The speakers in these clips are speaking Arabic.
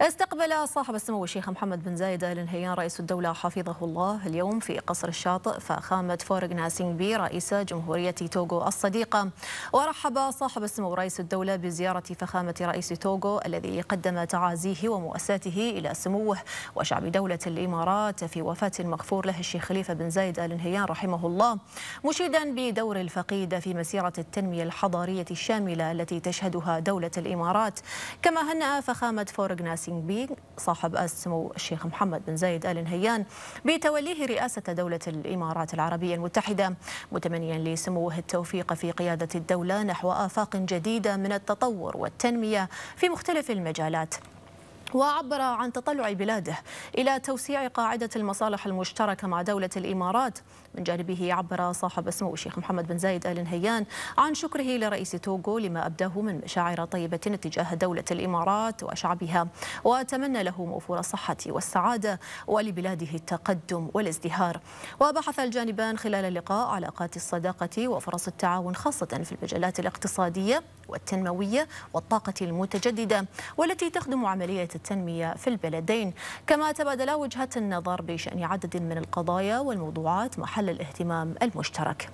استقبل صاحب السمو الشيخ محمد بن زايد آل نهيان رئيس الدولة حفظه الله اليوم في قصر الشاطئ فخامة فورغ ناسينغبي رئيس جمهورية توغو الصديقة. ورحب صاحب السمو رئيس الدولة بزيارة فخامة رئيس توغو الذي قدم تعازيه ومؤساته إلى سموه وشعب دولة الإمارات في وفاة المغفور له الشيخ خليفة بن زايد آل نهيان رحمه الله. مشيدا بدور الفقيد في مسيرة التنمية الحضارية الشاملة التي تشهدها دولة الإمارات. كما هنأ فخامة فورغ ناسينغبي بي صاحب السمو الشيخ محمد بن زايد آل نهيان بتوليه رئاسة دولة الإمارات العربية المتحدة متمنيا لسموه التوفيق في قيادة الدولة نحو آفاق جديدة من التطور والتنمية في مختلف المجالات. وعبر عن تطلع بلاده إلى توسيع قاعدة المصالح المشتركة مع دولة الإمارات. من جانبه عبر صاحب السمو الشيخ محمد بن زايد آل نهيان عن شكره لرئيس توغو لما أبداه من مشاعر طيبة تجاه دولة الإمارات وشعبها وتمنى له موفور الصحة والسعادة ولبلاده التقدم والازدهار. وبحث الجانبان خلال اللقاء علاقات الصداقة وفرص التعاون خاصة في المجالات الاقتصادية والتنموية والطاقة المتجددة والتي تخدم عملية التنمية في البلدين. كما تبادلا وجهة النظر بشأن عدد من القضايا والموضوعات محل الاهتمام المشترك.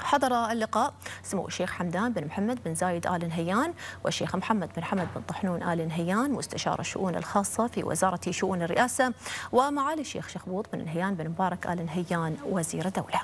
حضر اللقاء سمو الشيخ حمدان بن محمد بن زايد آل نهيان والشيخ محمد بن حمد بن طحنون آل نهيان مستشار الشؤون الخاصة في وزارة شؤون الرئاسة ومعالي الشيخ شخبوط بن نهيان بن مبارك آل نهيان وزير الدولة.